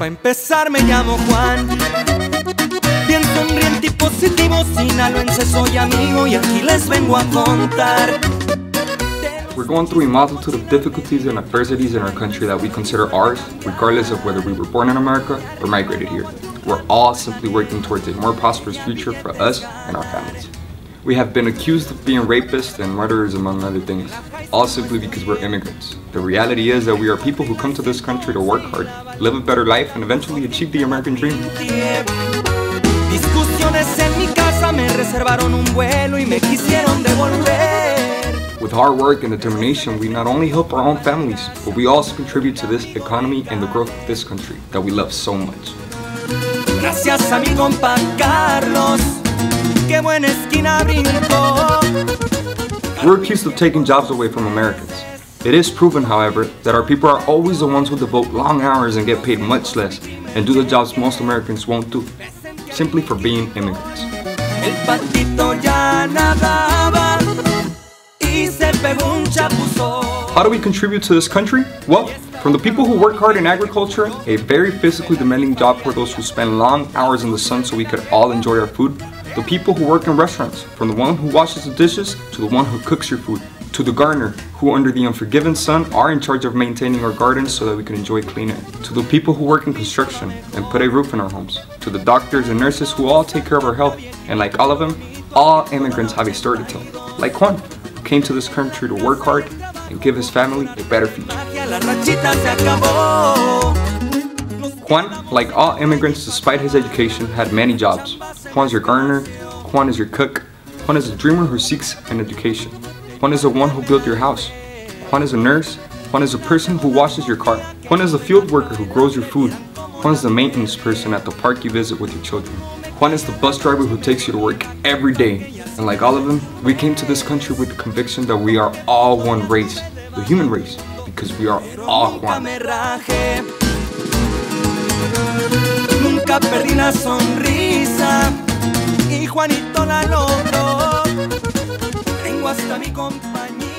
Pa' empezar me llamo Juan Bien sonriente y positivo Sinaloense soy amigo y aquí les vengo a contar We're going through a multitude of difficulties and adversities in our country that we consider ours, regardless of whether we were born in America or migrated here. We're all simply working towards a more prosperous future for us and our families. We have been accused of being rapists and murderers among other things, all simply because we're immigrants. The reality is that we are people who come to this country to work hard, live a better life, and eventually achieve the American dream. Discusiones en mi casa me reservaron un vuelo y me quisieron devolver With hard work and determination, we not only help our own families, but we also contribute to this economy and the growth of this country that we love so much. Gracias a mi compa Carlos, We're accused of taking jobs away from Americans. It is proven, however, that our people are always the ones who devote long hours and get paid much less and do the jobs most Americans won't do, simply for being immigrants. El patito ya nadaba y se pegó un chapuzón. How do we contribute to this country? Well, from the people who work hard in agriculture, a very physically demanding job for those who spend long hours in the sun so we could all enjoy our food, the people who work in restaurants, from the one who washes the dishes to the one who cooks your food, to the gardener, who under the unforgiven sun are in charge of maintaining our gardens so that we can enjoy clean air, to the people who work in construction and put a roof in our homes, to the doctors and nurses who all take care of our health, and like all of them, all immigrants have a story to tell. Like Juan, who came to this country to work hard and give his family a better future. Juan, like all immigrants despite his education, had many jobs. Juan's your gardener, Juan is your cook, Juan is a dreamer who seeks an education. Juan is the one who built your house. Juan is a nurse, Juan is a person who washes your car. Juan is the field worker who grows your food. Juan is the maintenance person at the park you visit with your children. Juan is the bus driver who takes you to work every day. And like all of them, we came to this country with the conviction that we are all one race, the human race, because we are all Juan. Nunca perdí la sonrisa y Juanito la logró. Tengo hasta mi compañía.